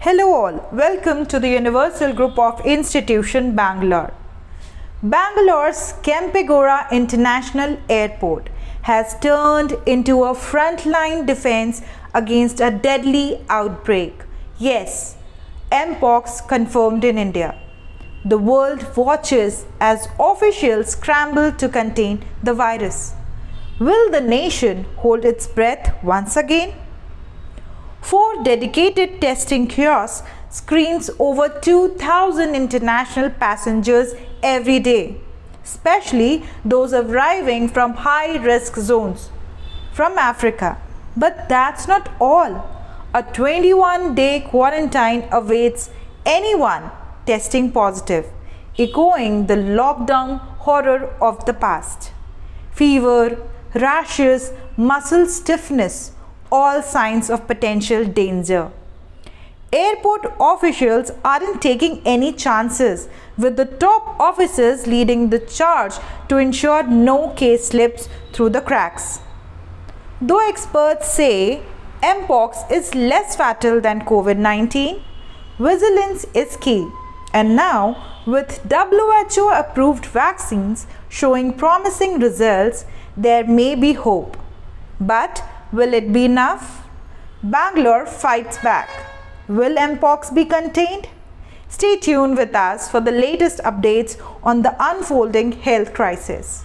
Hello all, welcome to the Universal Group of Institution Bangalore. Bangalore's Kempegowda International Airport has turned into a frontline defense against a deadly outbreak. Yes, Mpox confirmed in India. The world watches as officials scramble to contain the virus. Will the nation hold its breath once again? Four dedicated testing kiosks screens over 2,000 international passengers every day, especially those arriving from high-risk zones from Africa. But that's not all. A 21-day quarantine awaits anyone testing positive, echoing the lockdown horror of the past. Fever, rashes, muscle stiffness, all signs of potential danger. Airport officials aren't taking any chances with the top officers leading the charge to ensure no case slips through the cracks. Though experts say Mpox is less fatal than COVID-19, vigilance is key. And now, with WHO approved vaccines showing promising results, there may be hope. But will it be enough? Bangalore fights back. Will Mpox be contained? Stay tuned with us for the latest updates on the unfolding health crisis.